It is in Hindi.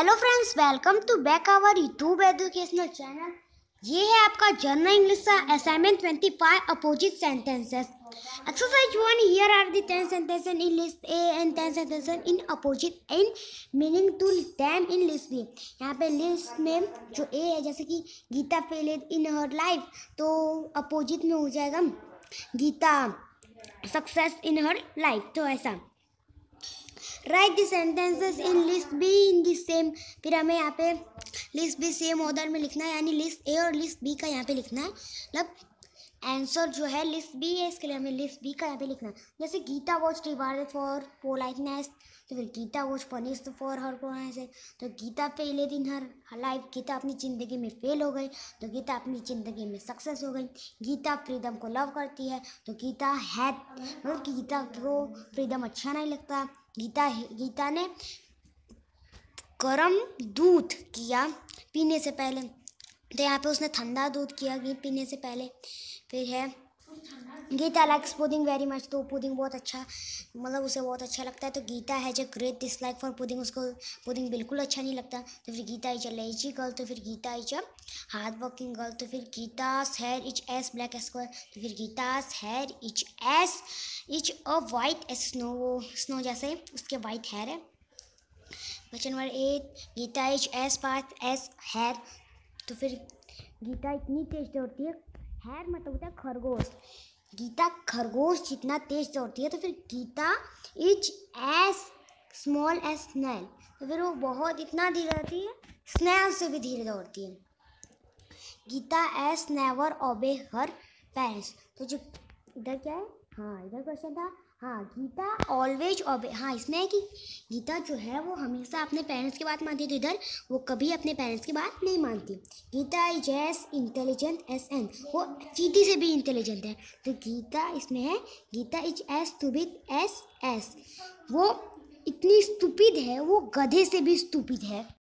Hello friends welcome to back our YouTube educational channel ये है आपका जनरल इंग्लिश का assignment 25 opposite sentences exercise one here are the 10 sentences in list A and 10 sentences in opposite in meaning to them in list B यहाँ पे लिस्ट में जो ए है, जैसे कि Geeta fail in her life तो अपोजिट में हो जाएगा Geeta success in her life तो ऐसा। Right the sentences in list B in the same फिर हमें यहाँ पे लिस्ट बी सेम ऑर्डर में लिखना है, यानी लिस्ट ए और लिस्ट बी का यहाँ पे लिखना है। मतलब आंसर जो है लिस्ट बी है, इसके लिए हमें लिस्ट बी का यहाँ पे लिखना है। जैसे Geeta watch reward for politeness तो फिर Geeta watch punish for her politeness तो गीता फेल दिन हर लाइफ गीता अपनी ज़िंदगी में फेल हो गई तो गीता अपनी ज़िंदगी में सक्सेस हो गई। गीता फ्रीडम को लव करती है तो गीता है मतलब गीता को फ्रीडम अच्छा नहीं लगता। गीता गीता ने गर्म दूध किया पीने से पहले। तो यहाँ पे उसने ठंडा दूध किया, घी पीने से पहले। फिर है Geeta likes pudding very much तो पुडिंग बहुत अच्छा मतलब उसे बहुत अच्छा लगता है। तो गीता है जो ग्रेट डिसलाइक फॉर पुडिंग उसको पुडिंग बिल्कुल अच्छा नहीं लगता। तो फिर Geeta is a lazy girl तो फिर Geeta is a hard working girl तो फिर Geeta's hair is as black square तो फिर Geeta's hair is as is a white as snow वो स्नो जैसे, उसके वाइट हेयर है। Question number eight Geeta is as pass as hair तो फिर गीता इतनी तेज दौड़ती है हेयर मतलब होता है खरगोश। गीता, खरगोश जितना तेज दौड़ती है तो फिर Geeta is as small as snail. तो फिर वो बहुत इतना धीरे रहती है, स्नैल से भी धीरे दौड़ती है। गीता एस नेवर ओबे हर पेरेंट्स तो जो इधर क्या है? हाँ इधर क्वेश्चन था। हाँ गीता ऑलवेज ओबे हाँ इसमें है कि गीता जो है वो हमेशा अपने पेरेंट्स की बात मानती है तो इधर, वो कभी अपने पेरेंट्स की बात नहीं मानती। Geeta is as intelligent as an वो चीटी से भी इंटेलिजेंट है। तो गीता इसमें है, Geeta is as stupid as as वो इतनी स्टूपिड है, वो गधे से भी स्टूपिड है।